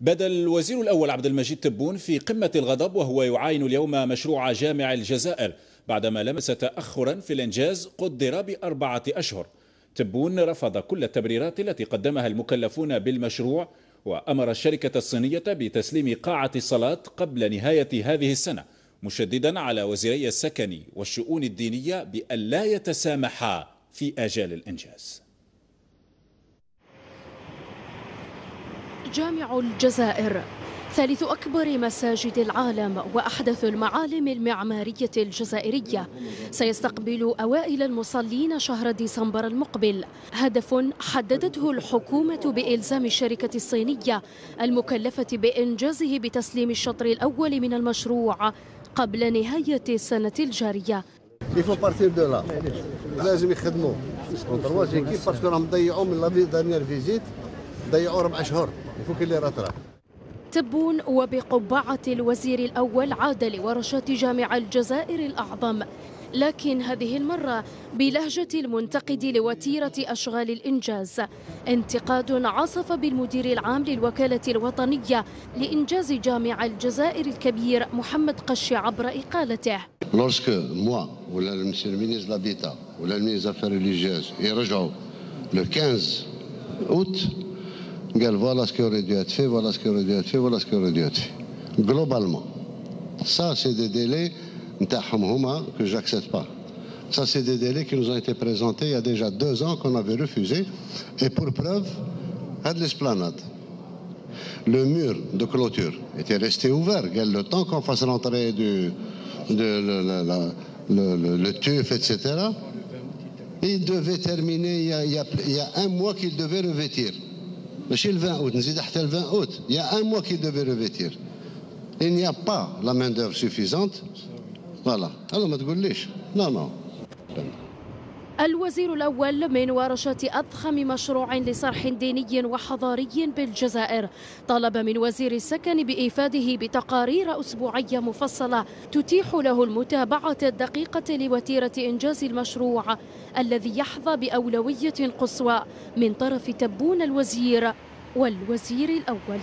بدأ الوزير الأول عبد المجيد تبون في قمة الغضب وهو يعاين اليوم مشروع جامع الجزائر بعدما لمس تأخرا في الإنجاز قدر بأربعة أشهر. تبون رفض كل التبريرات التي قدمها المكلفون بالمشروع وأمر الشركة الصينية بتسليم قاعة الصلاة قبل نهاية هذه السنة مشددا على وزيري السكن والشؤون الدينية بأن لا يتسامحا في آجال الإنجاز. جامع الجزائر ثالث أكبر مساجد العالم وأحدث المعالم المعمارية الجزائرية. سيستقبل أوائل المصلين شهر ديسمبر المقبل. هدف حددته الحكومة بإلزام الشركة الصينية المكلفة بإنجازه بتسليم الشطر الأول من المشروع قبل نهاية السنة الجارية. لازم يخدموا كيف parce que راهم ضيعوا من la dernière visite ضيعوا ربع شهور il faut que اللي راه تبون وبقبعة الوزير الأول عاد لورشات جامع الجزائر الأعظم. لكن هذه المرة بلهجة المنتقد لوتيرة أشغال الإنجاز. انتقاد عصف بالمدير العام للوكالة الوطنية لإنجاز جامع الجزائر الكبير محمد قش عبر إقالته. Ministre de l'Habitat ou le ministre des Affaires religieuses يرجعوا le 15 août Voilà ce qui aurait dû être fait, voilà ce qui aurait dû être fait, voilà ce qui aurait dû être fait. Globalement. Ça, c'est des délais que j'accepte pas. Ça, c'est des délais qui nous ont été présentés il y a déjà deux ans qu'on avait refusé. Et pour preuve, à l'esplanade. Le mur de clôture était resté ouvert. Le temps qu'on fasse l'entrée du, le, tuf, etc., il devait terminer il y a, il y a un mois qu'il devait revêtir. ماشي ال 20 أوت نزيد حتى ال 20 اوت il y a un mois qu'il devait revêtir, il n'y a pas la main d'œuvre suffisante voilà alors ما تقوليش non non الوزير الأول من ورشة أضخم مشروع لصرح ديني وحضاري بالجزائر. طلب من وزير السكن بإيفاده بتقارير أسبوعية مفصلة تتيح له المتابعة الدقيقة لوتيرة إنجاز المشروع الذي يحظى بأولوية قصوى من طرف تبون الوزير والوزير الأول.